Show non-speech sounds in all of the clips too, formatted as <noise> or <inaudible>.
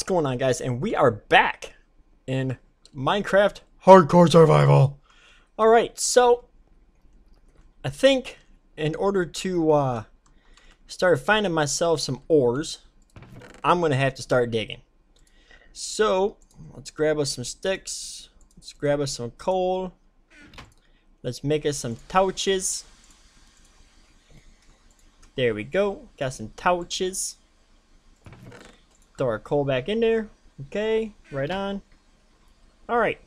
What's going on, guys? And we are back in Minecraft Hardcore Survival. All right, so I think in order to uh, start finding myself some ores, I'm gonna have to start digging. So let's grab us some sticks. Let's grab us some coal. Let's make us some torches. There we go. Got some torches. Throw our coal back in there. Okay, right on. Alright.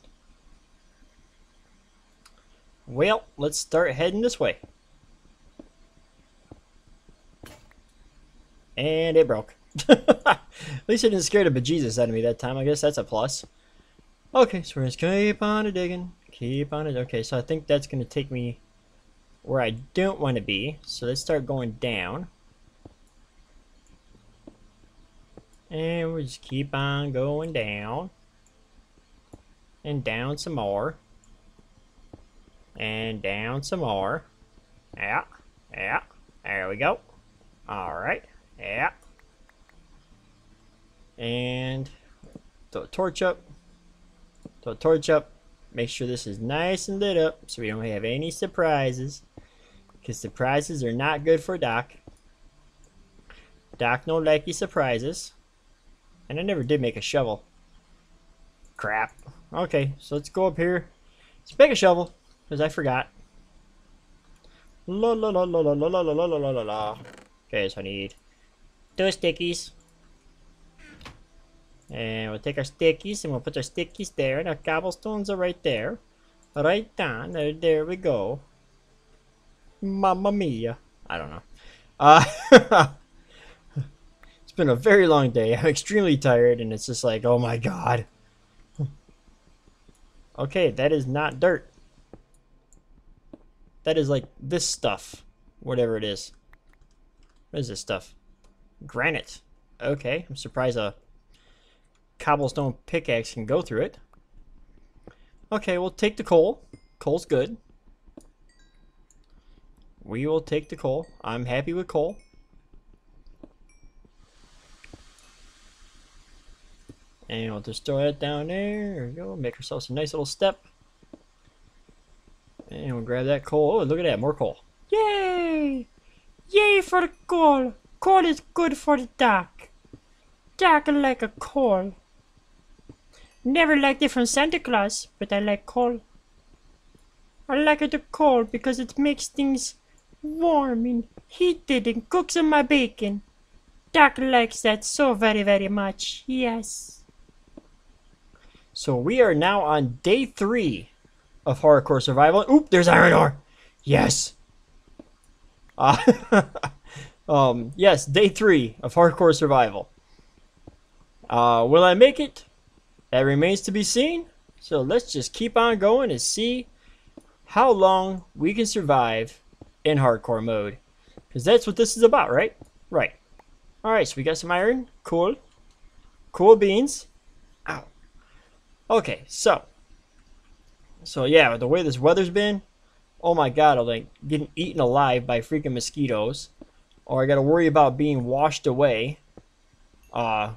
Well, let's start heading this way. And it broke. <laughs> At least it didn't scare the bejesus out of me that time. I guess that's a plus. Okay, so we're just keep on digging. Keep on it. Okay, so I think that's going to take me where I don't want to be. So let's start going down. And we just keep on going down. And down some more. And down some more. Yeah. Yeah. There we go. Alright. Yeah. And throw a torch up. Throw a torch up. Make sure this is nice and lit up so we don't have any surprises. Because surprises are not good for Doc. Doc no likey surprises. And I never did make a shovel. Crap. Okay, so let's go up here. Let's make a shovel, because I forgot. La la la la la la la la la la la la. Okay, so I need two stickies. And we'll take our stickies and we'll put our stickies there and our cobblestones are right there. Right on. There, there we go. Mamma mia. I don't know. Uh, <laughs> it's been a very long day. I'm extremely tired and it's just like, oh my god. Okay, that is not dirt. That is like this stuff. Whatever it is. What is this stuff? Granite. Okay, I'm surprised a cobblestone pickaxe can go through it. Okay, we'll take the coal. Coal's good. We will take the coal. I'm happy with coal. And we'll just throw that down there. There go. Make ourselves a nice little step. And we'll grab that coal. Oh, look at that. More coal. Yay! Yay for the coal! Coal is good for the dark. Dark like a coal. Never liked it from Santa Claus, but I like coal. I like it the coal because it makes things warm and heated and cooks on my bacon. Doc likes that so very, very much. Yes. So we are now on day three of Hardcore Survival. Oop, there's iron ore. Yes. Uh, <laughs> um, yes, day three of Hardcore Survival. Uh, will I make it? That remains to be seen. So let's just keep on going and see how long we can survive in hardcore mode. Because that's what this is about, right? Right. Alright, so we got some iron. Cool. Cool beans. Okay, so. So yeah, the way this weather's been, oh my god, I'm like getting eaten alive by freaking mosquitoes. Or I gotta worry about being washed away uh,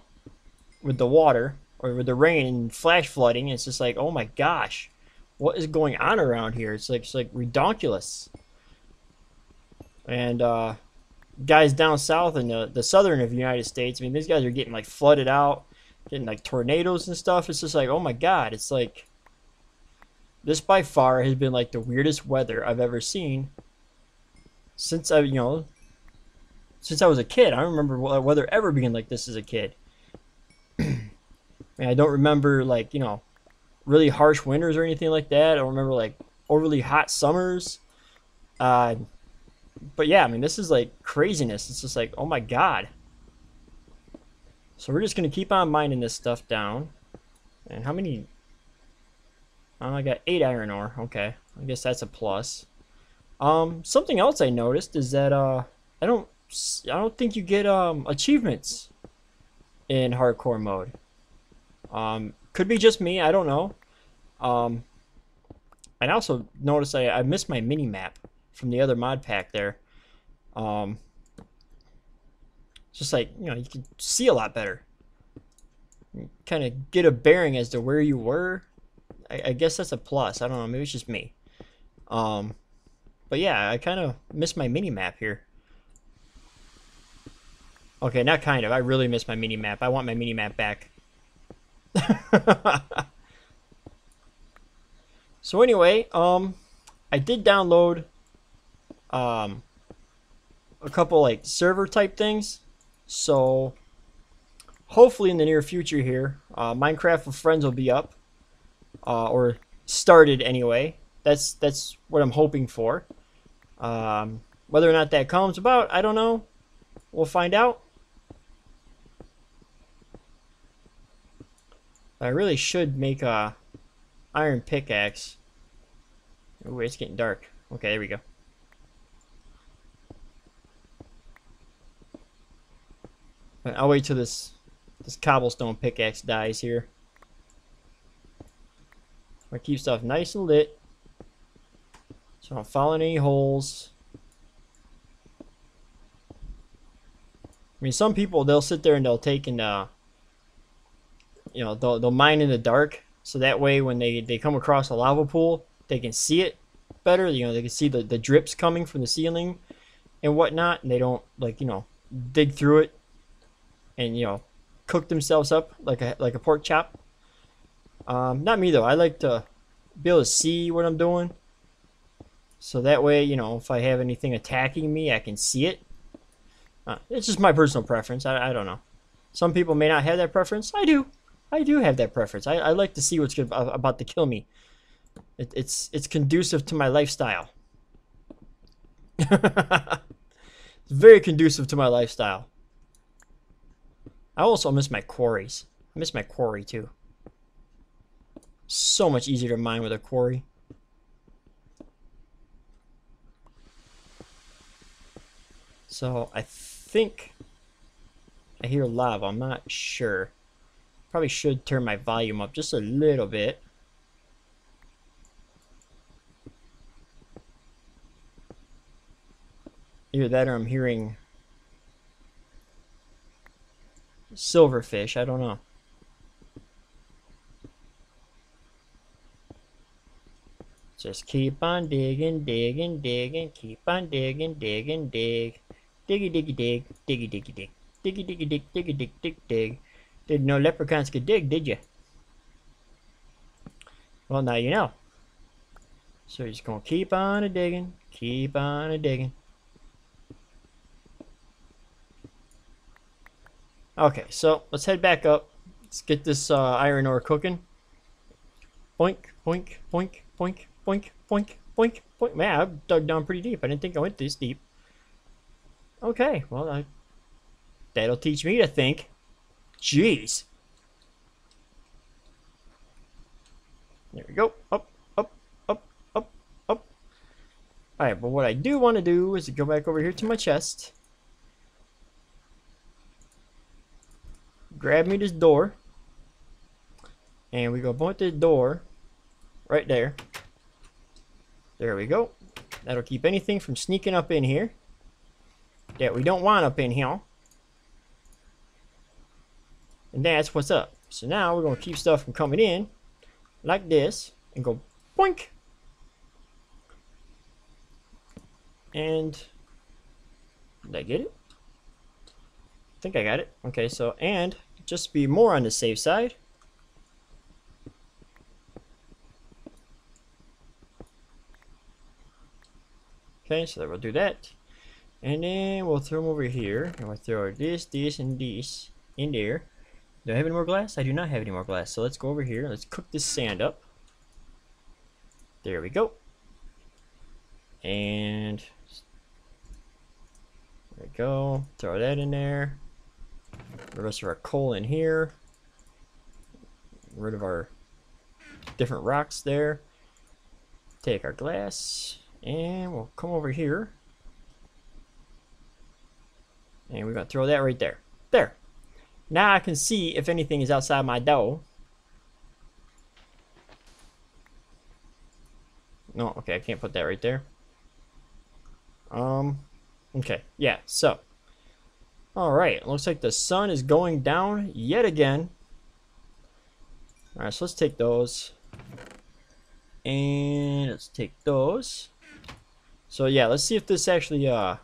with the water or with the rain and flash flooding. It's just like, oh my gosh, what is going on around here? It's like it's like redonkulous. And uh, guys down south in the, the southern of the United States, I mean, these guys are getting like flooded out, getting like tornadoes and stuff. It's just like, oh my god, it's like this by far has been like the weirdest weather I've ever seen since I, you know, since I was a kid. I don't remember weather ever being like this as a kid. <clears throat> I don't remember like you know really harsh winters or anything like that. I don't remember like overly hot summers. Uh, but yeah, I mean, this is like craziness. It's just like, oh my god. So we're just gonna keep on mining this stuff down. And how many? Oh, I got eight iron ore. Okay, I guess that's a plus. Um, something else I noticed is that uh, I don't, I don't think you get um achievements in hardcore mode. Um, could be just me. I don't know. Um, and I also noticed I, I missed my mini map from the other mod pack there. Um, just like, you know, you can see a lot better. kind of get a bearing as to where you were. I, I guess that's a plus. I don't know. Maybe it's just me. Um, but yeah, I kind of miss my mini map here. Okay, not kind of. I really miss my mini map. I want my mini map back. <laughs> so anyway, um, I did download um a couple like server type things. So hopefully in the near future here, uh, Minecraft with Friends will be up, uh, or started anyway. That's that's what I'm hoping for. Um, whether or not that comes about, I don't know. We'll find out. I really should make a iron pickaxe. It's getting dark. Okay, there we go. I'll wait till this this cobblestone pickaxe dies here. I keep stuff nice and lit. So I don't fall in any holes. I mean, some people, they'll sit there and they'll take and, uh, you know, they'll, they'll mine in the dark. So that way when they, they come across a lava pool, they can see it better. You know, they can see the, the drips coming from the ceiling and whatnot. And they don't, like, you know, dig through it and, you know, cook themselves up like a, like a pork chop. Um, not me, though. I like to be able to see what I'm doing. So that way, you know, if I have anything attacking me, I can see it. Uh, it's just my personal preference. I, I don't know. Some people may not have that preference. I do. I do have that preference. I, I like to see what's good about to kill me. It, it's it's conducive to my lifestyle. <laughs> it's very conducive to my lifestyle. I also miss my quarries. I miss my quarry too. So much easier to mine with a quarry. So I think I hear lava. I'm not sure. Probably should turn my volume up just a little bit. Either that or I'm hearing silverfish. I don't know. Just keep on digging, digging, digging, keep on digging, digging, dig. Diggy diggy dig, diggy diggy dig, diggy diggy dig, diggy dig dig dig. Didn't know leprechauns could dig, did you? Well, now you know. So you're just gonna keep on a digging, keep on a digging. Okay, so let's head back up. Let's get this uh, iron ore cooking. Boink, boink, boink, boink, boink, boink, boink, boink. Man, I've dug down pretty deep. I didn't think I went this deep. Okay, well, I, that'll teach me to think. Jeez. There we go. Up, up, up, up, up. Alright, but what I do want to do is go back over here to my chest. Grab me this door. And we go point the door right there. There we go. That'll keep anything from sneaking up in here that we don't want up in here. And that's what's up. So now we're going to keep stuff from coming in like this and go boink. And did I get it? I think I got it. Okay, so and just be more on the safe side. Okay, so we'll do that. And then we'll throw them over here. And we'll throw this, this, and this in there. Do I have any more glass? I do not have any more glass. So let's go over here. Let's cook this sand up. There we go. And there we go. Throw that in there. The rest of our coal in here. Rid of our different rocks there. Take our glass. And we'll come over here. And we're going to throw that right there. There. Now I can see if anything is outside my door. No, okay, I can't put that right there. Um, okay, yeah, so. Alright, looks like the sun is going down yet again. Alright, so let's take those. And let's take those. So yeah, let's see if this actually uh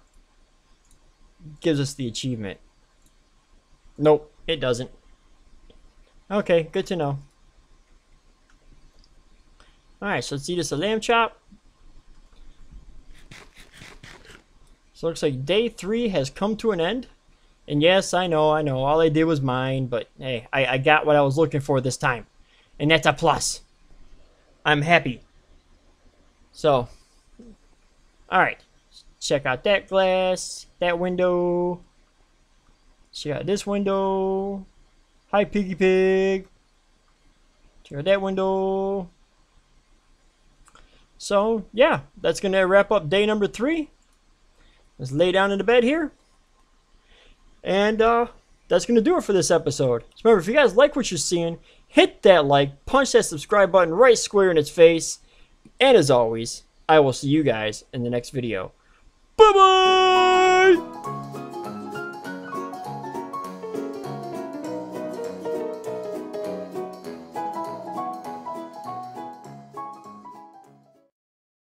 gives us the achievement. Nope, it doesn't. Okay, good to know. Alright, so let's eat us a lamb chop. So looks like day three has come to an end. And yes, I know, I know, all I did was mine, but hey, I, I got what I was looking for this time. And that's a plus. I'm happy. So, alright. Check out that glass, that window. Check out this window. Hi, Piggy Pig. Check out that window. So, yeah, that's going to wrap up day number three. Let's lay down in the bed here. And uh, that's going to do it for this episode. So remember, if you guys like what you're seeing, hit that like, punch that subscribe button right square in its face. And as always, I will see you guys in the next video. Bye-bye!